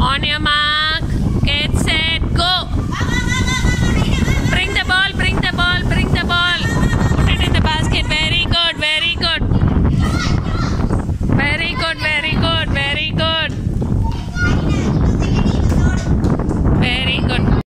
On your mind.